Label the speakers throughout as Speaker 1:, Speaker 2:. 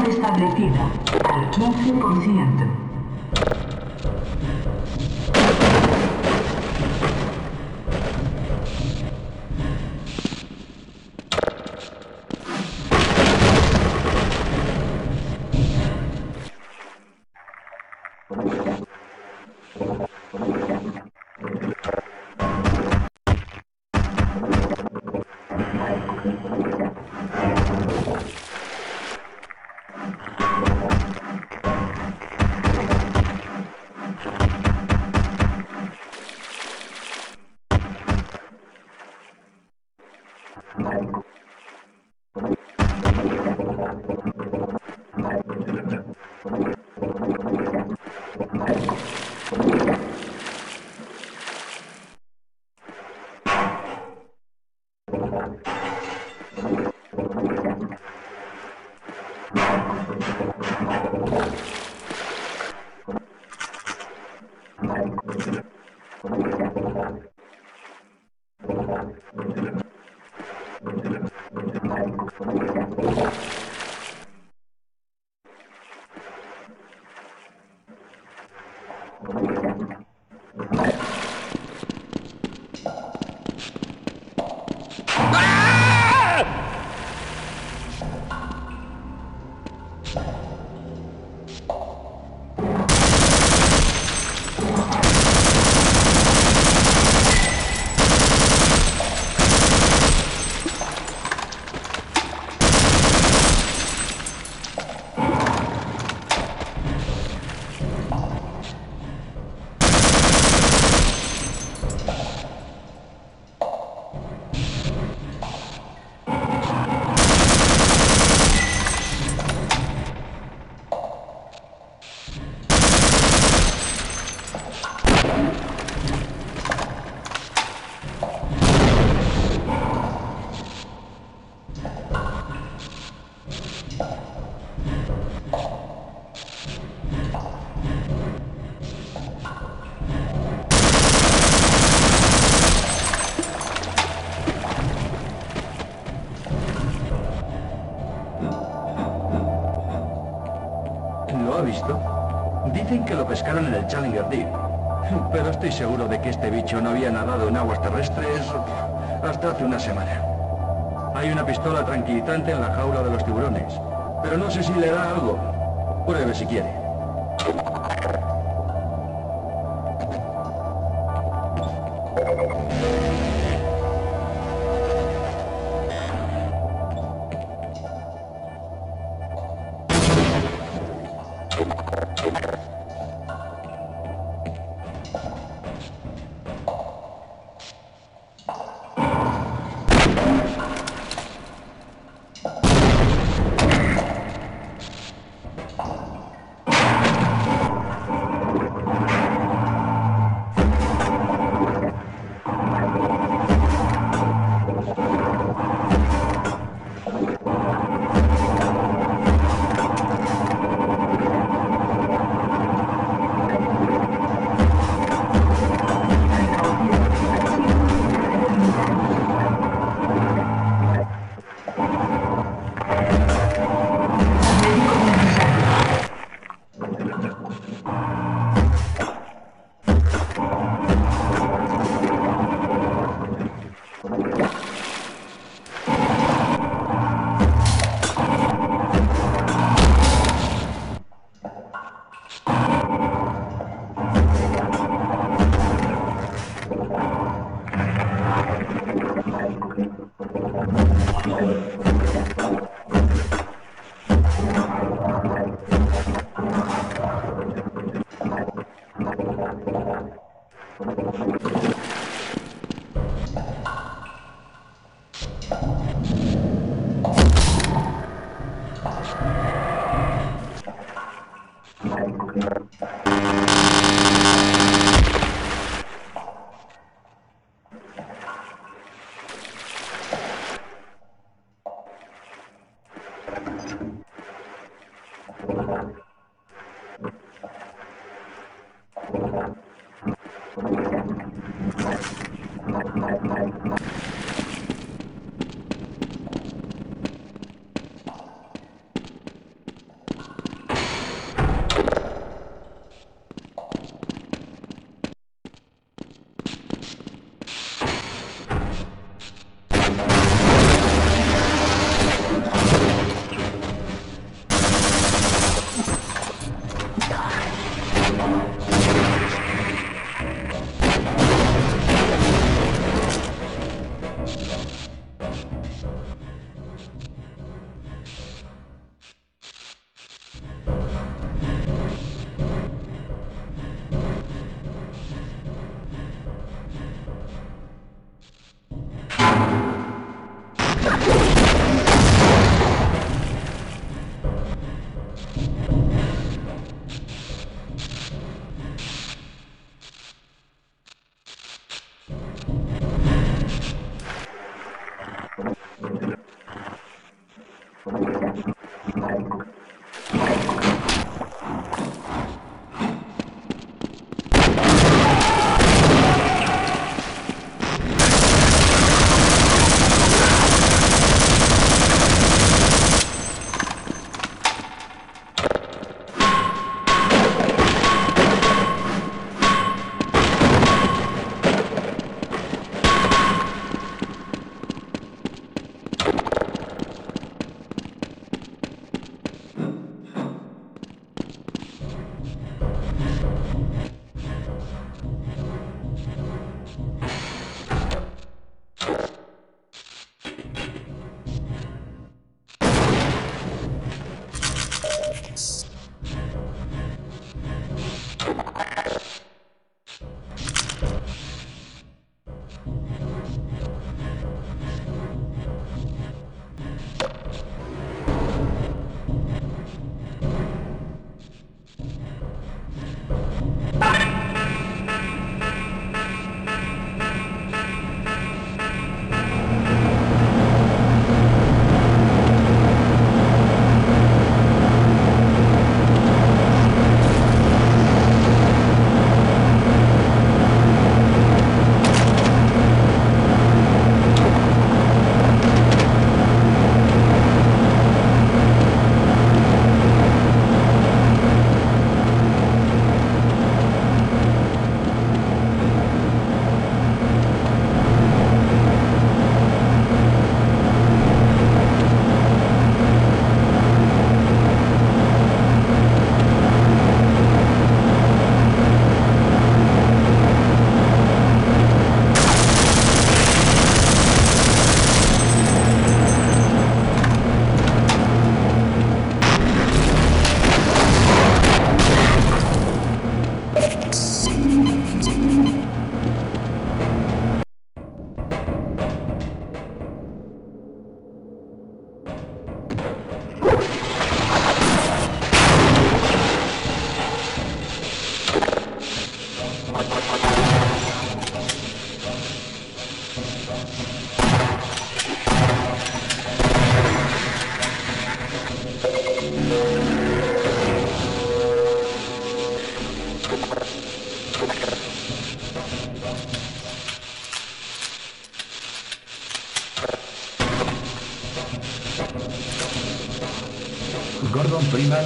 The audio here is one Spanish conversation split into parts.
Speaker 1: Energía restablecida al 15%.
Speaker 2: Challenger Deep. Pero estoy seguro de que este bicho no había nadado en aguas terrestres hasta hace una semana. Hay una pistola tranquilizante en la jaula de los tiburones. Pero no sé si le da algo. Pruebe si quiere. Amen.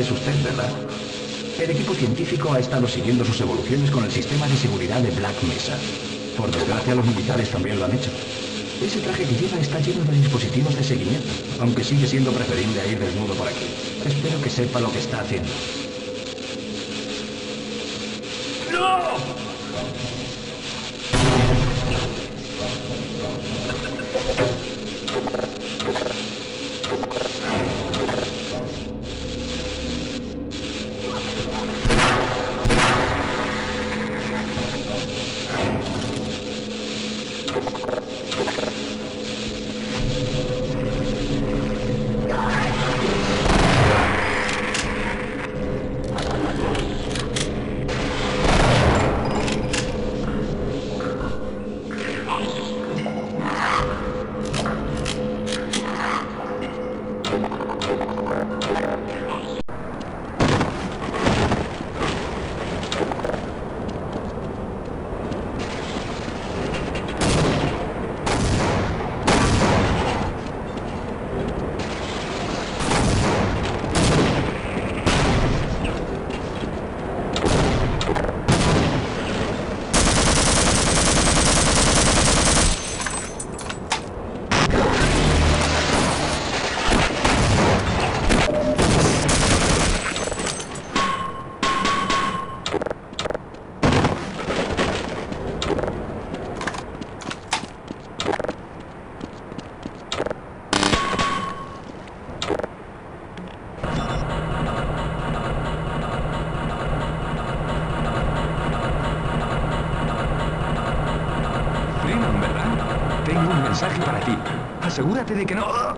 Speaker 2: Es usted, ¿verdad? El equipo científico ha estado siguiendo sus evoluciones con el sistema de seguridad de Black Mesa. Por desgracia, los militares también lo han hecho. Ese traje que lleva está lleno de dispositivos de seguimiento, aunque sigue siendo preferible a ir desnudo por aquí. Espero que sepa lo que está haciendo. ¡No! Mensaje para ti. Asegúrate de que no...